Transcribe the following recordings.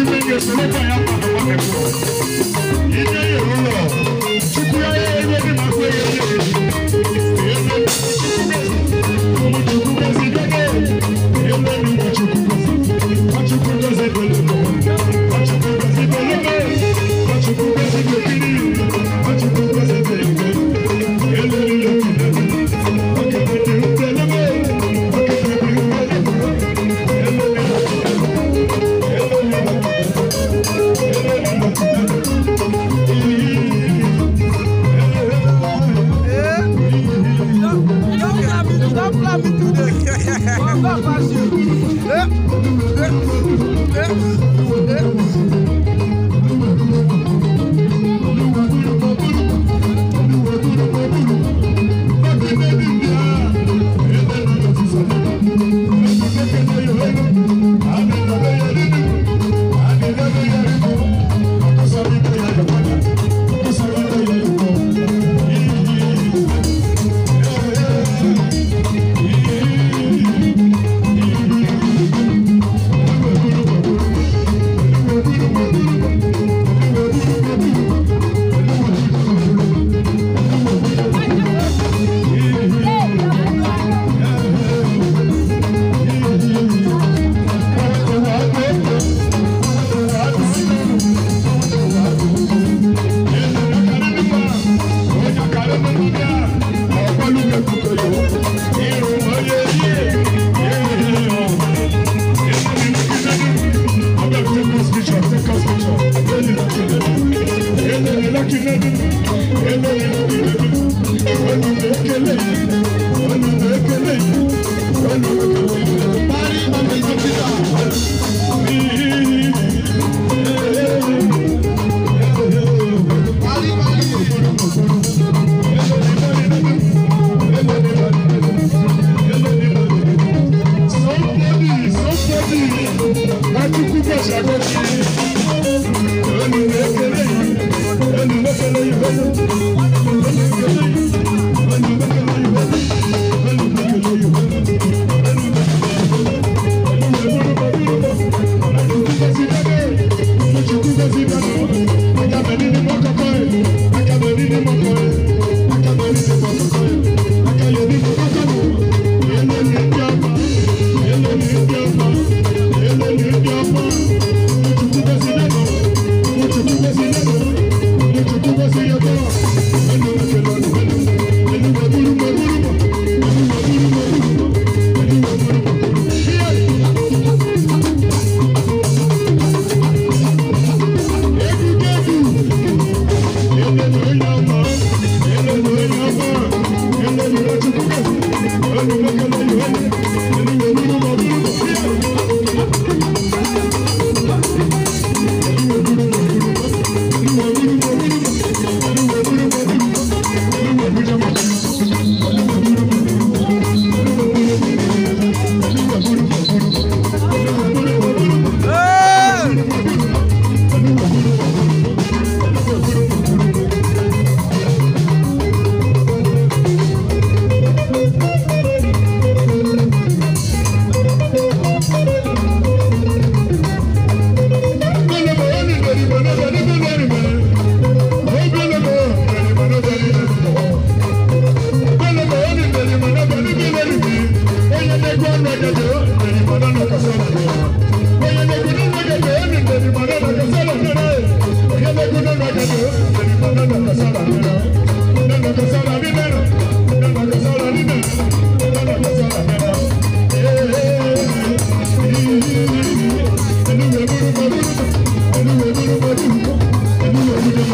Chimenez, Lopa Yapa.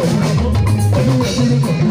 Thank you.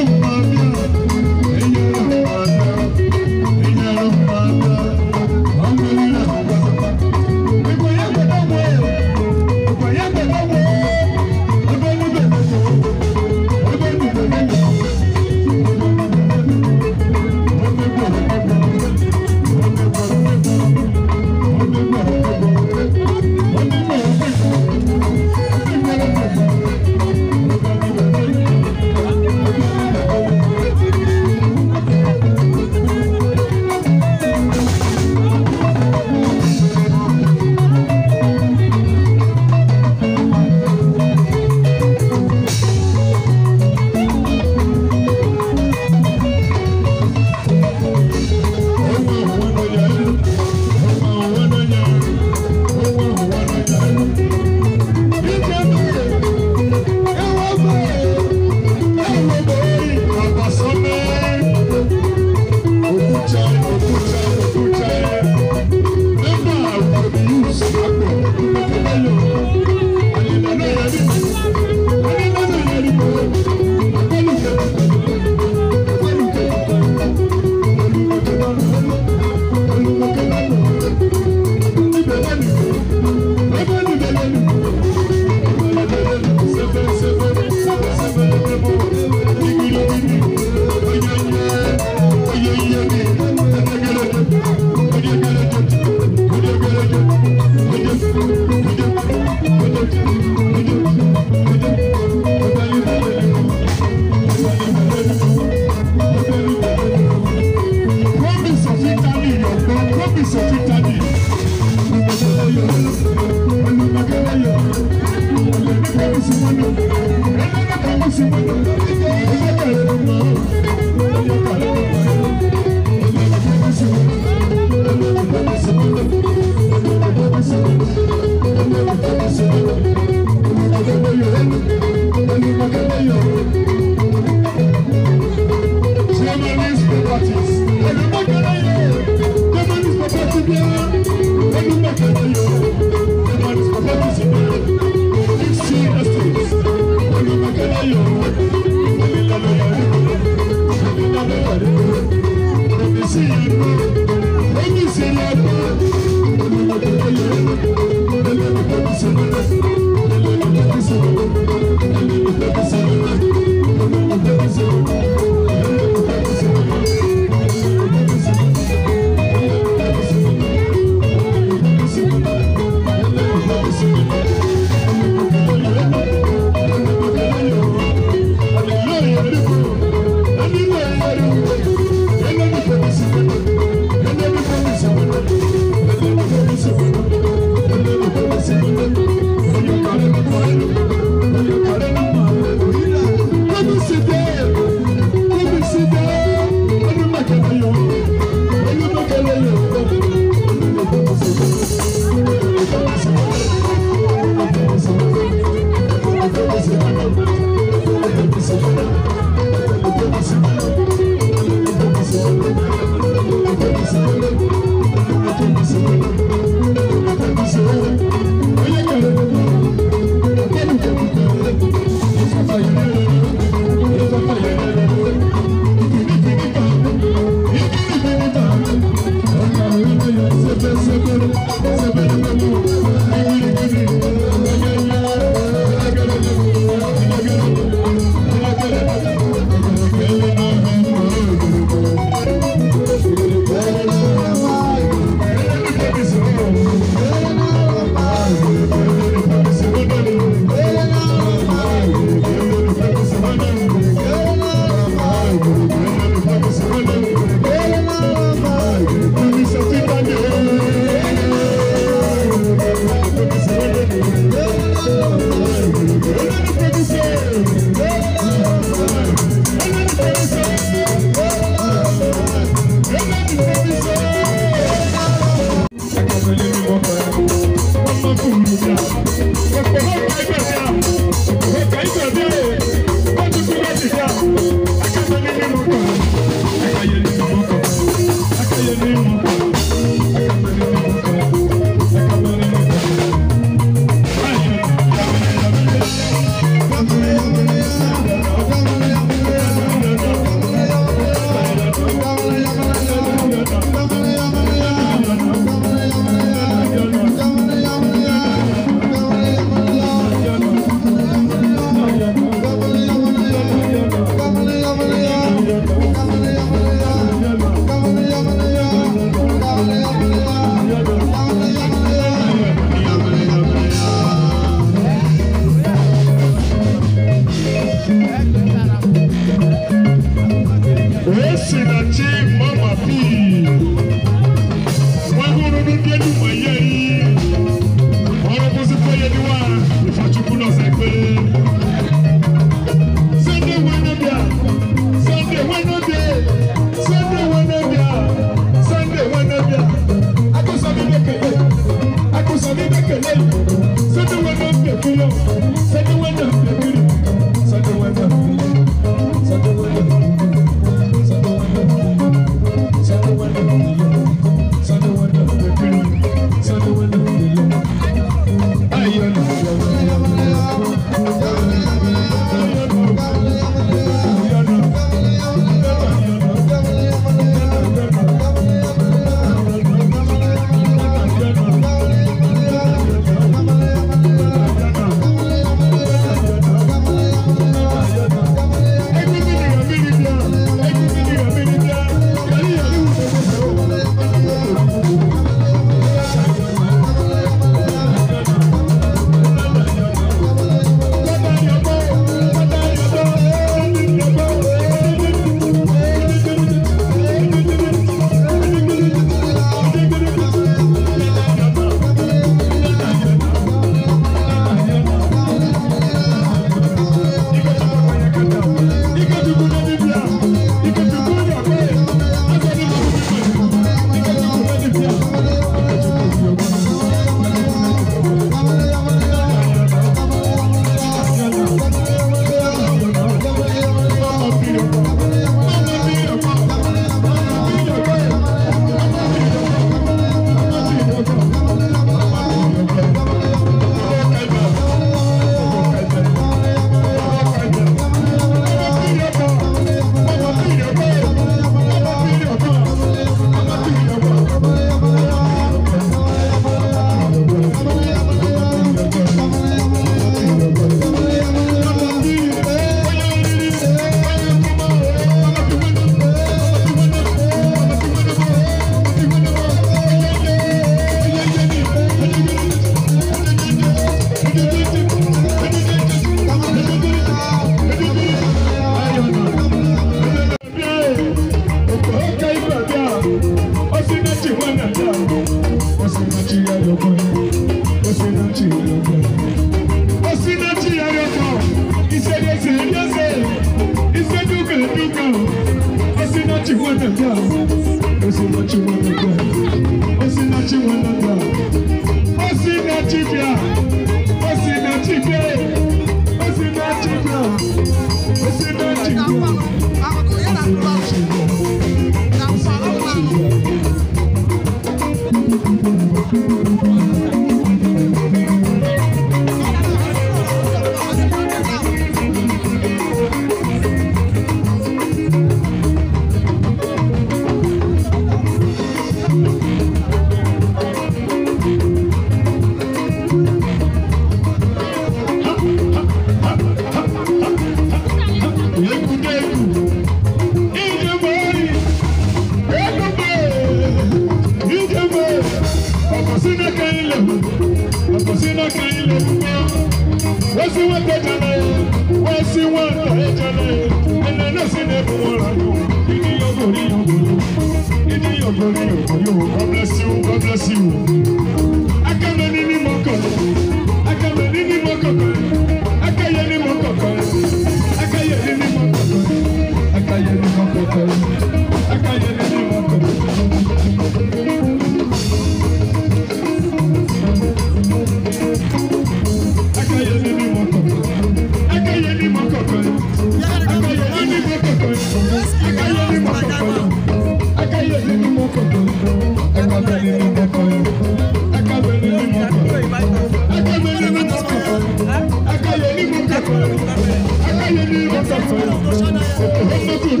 Wọ́n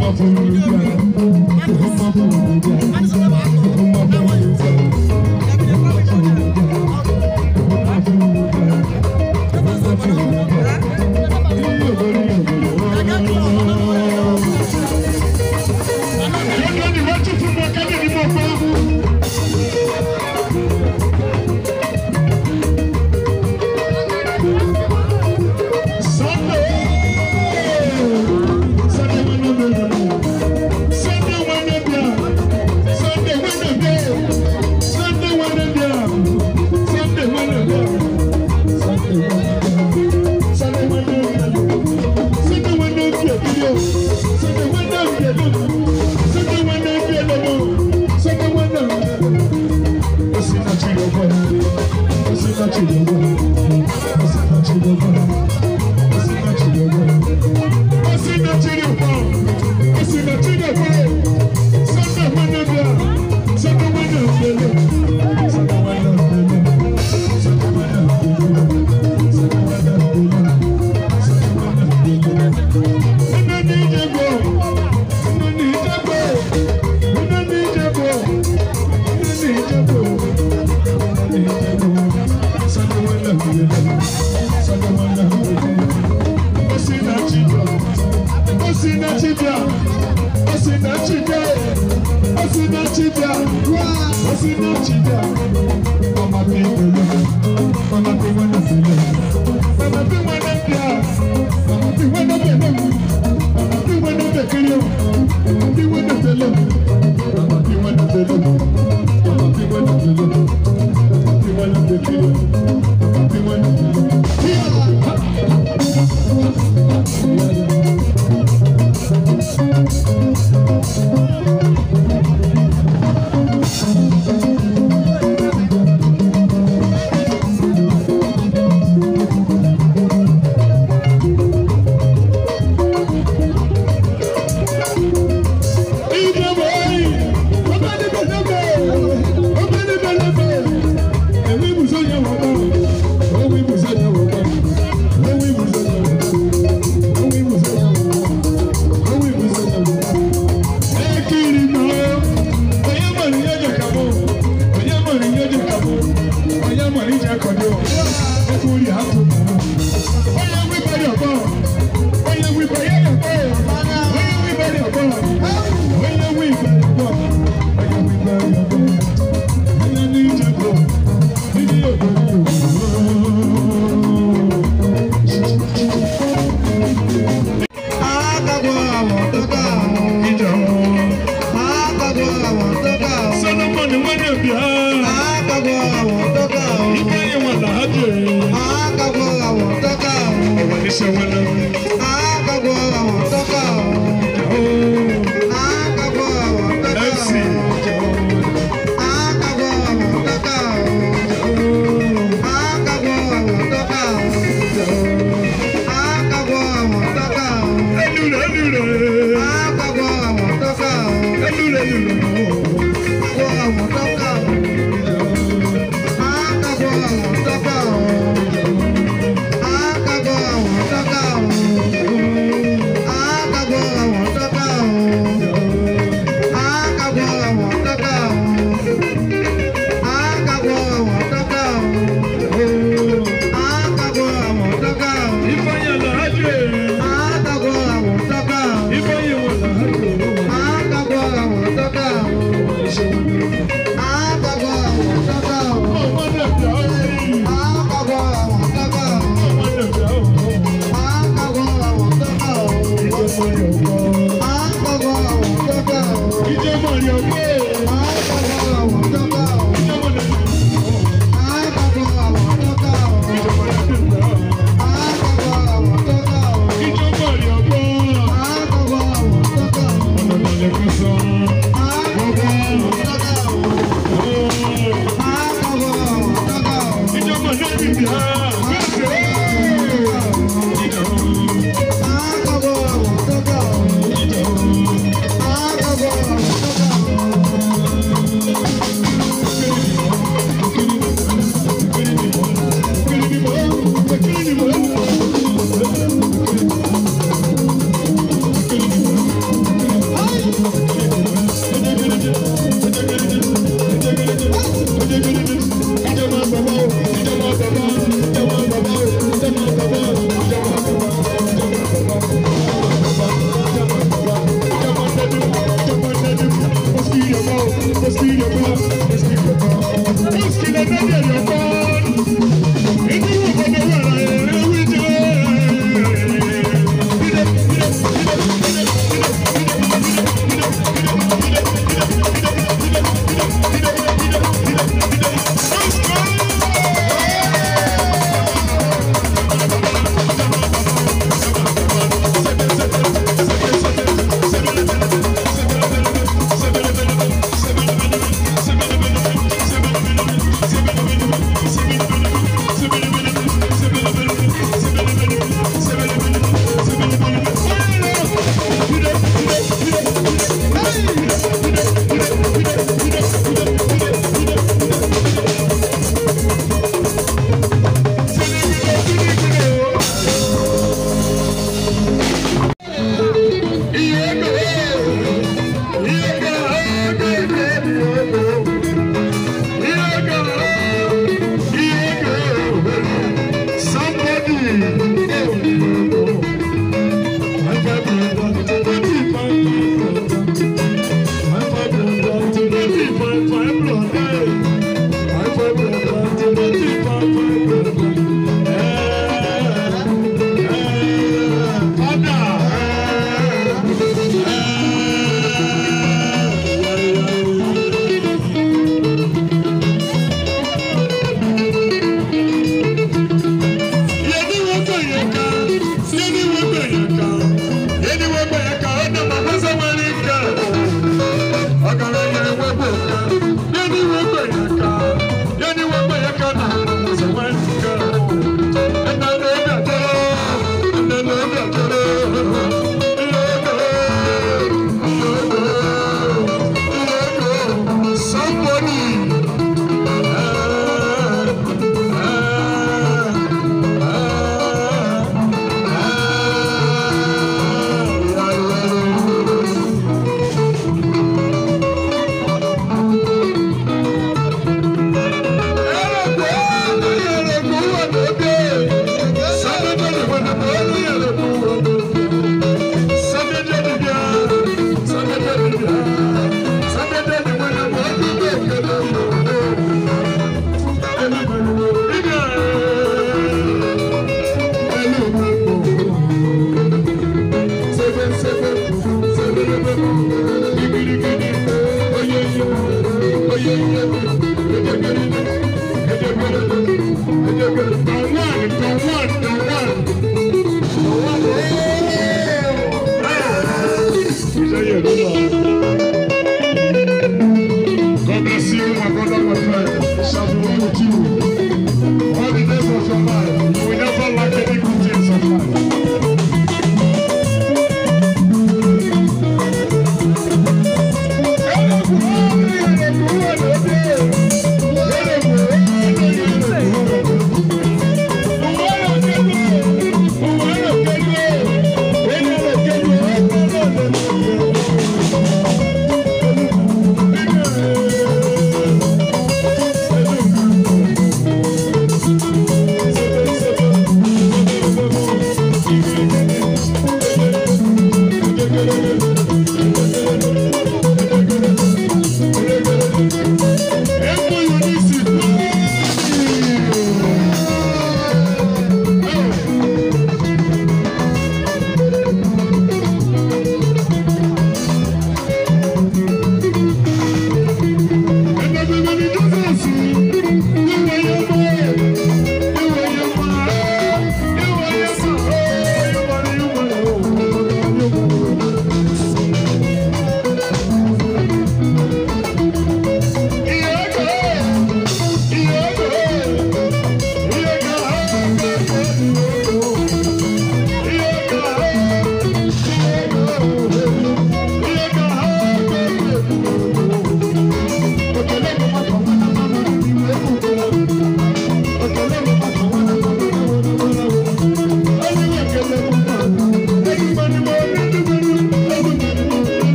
mọ̀ fún mi bí i.